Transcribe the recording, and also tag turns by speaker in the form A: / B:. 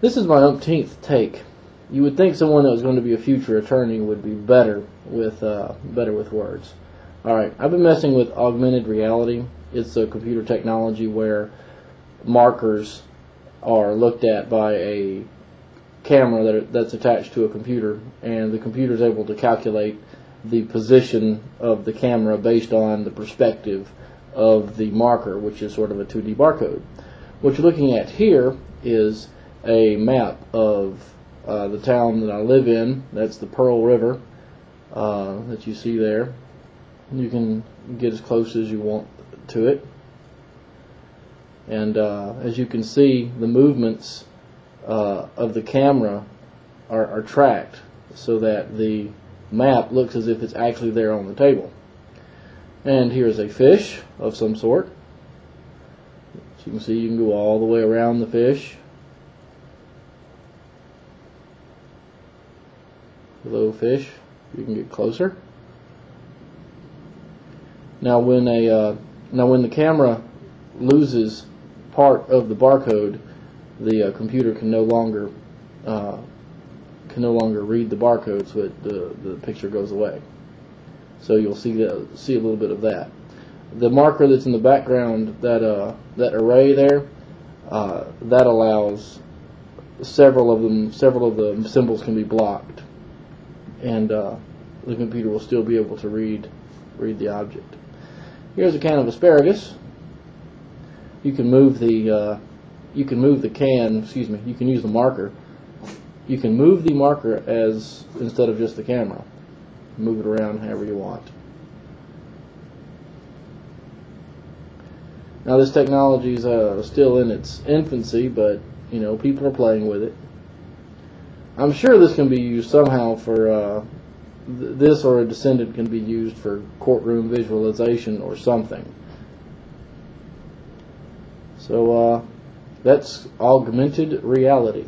A: This is my umpteenth take. You would think someone that was going to be a future attorney would be better with uh, better with words. All right, I've been messing with augmented reality. It's a computer technology where markers are looked at by a camera that are, that's attached to a computer, and the computer is able to calculate the position of the camera based on the perspective of the marker, which is sort of a 2D barcode. What you're looking at here is a map of uh, the town that I live in. That's the Pearl River uh, that you see there. You can get as close as you want to it. And uh, as you can see, the movements uh, of the camera are, are tracked so that the map looks as if it's actually there on the table. And here's a fish of some sort. As you can see, you can go all the way around the fish. Hello, fish. You can get closer. Now, when a uh, now when the camera loses part of the barcode, the uh, computer can no longer uh, can no longer read the barcode, so it, the the picture goes away. So you'll see the, see a little bit of that. The marker that's in the background, that uh, that array there, uh, that allows several of them, several of the symbols can be blocked, and uh, the computer will still be able to read read the object. Here's a can of asparagus. You can move the uh, you can move the can. Excuse me. You can use the marker. You can move the marker as instead of just the camera move it around however you want. Now this technology is uh, still in its infancy, but you know people are playing with it. I'm sure this can be used somehow for uh, th this or a descendant can be used for courtroom visualization or something. So uh, that's augmented reality.